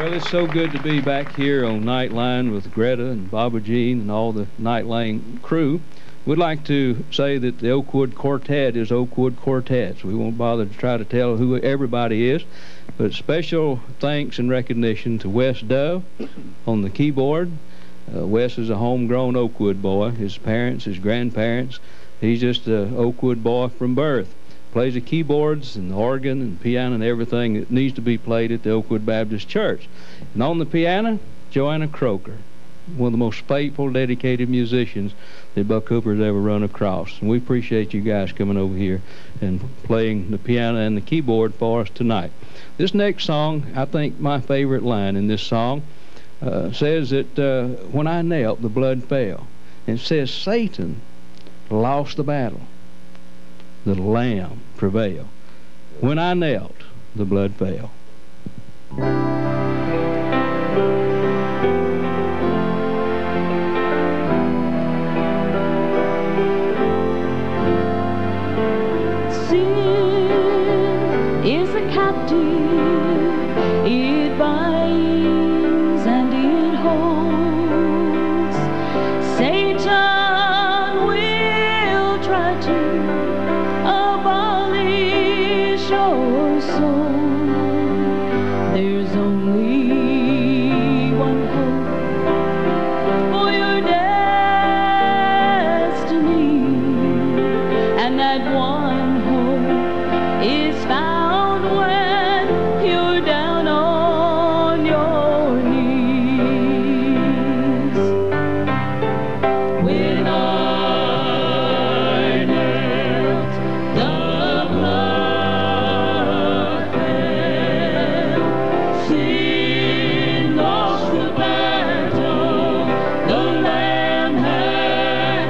Well, it's so good to be back here on Nightline with Greta and Baba Jean and all the Nightline crew. We'd like to say that the Oakwood Quartet is Oakwood Quartets. We won't bother to try to tell who everybody is, but special thanks and recognition to Wes Dove on the keyboard. Uh, Wes is a homegrown Oakwood boy. His parents, his grandparents, he's just an Oakwood boy from birth plays the keyboards and the organ and piano and everything that needs to be played at the Oakwood Baptist Church. And on the piano, Joanna Croker, one of the most faithful, dedicated musicians that Buck Hooper's ever run across. And we appreciate you guys coming over here and playing the piano and the keyboard for us tonight. This next song, I think my favorite line in this song, uh, says that uh, when I knelt, the blood fell. And it says Satan lost the battle the Lamb prevail. When I knelt, the blood fell. Sin is a captive, it binds soul.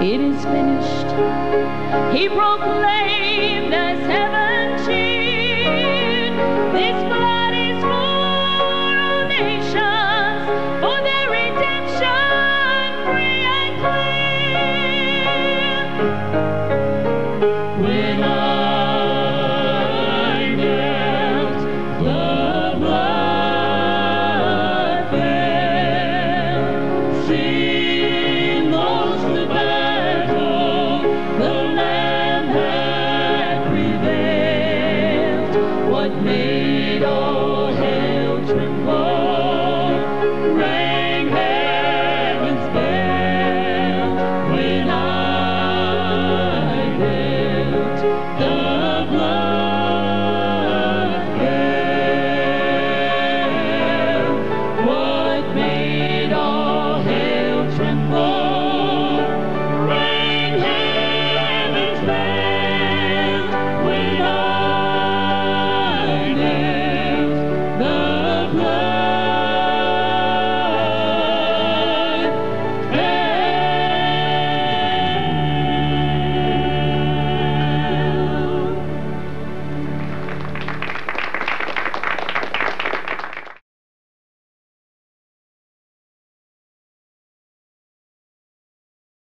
it is finished. He proclaimed as heaven made of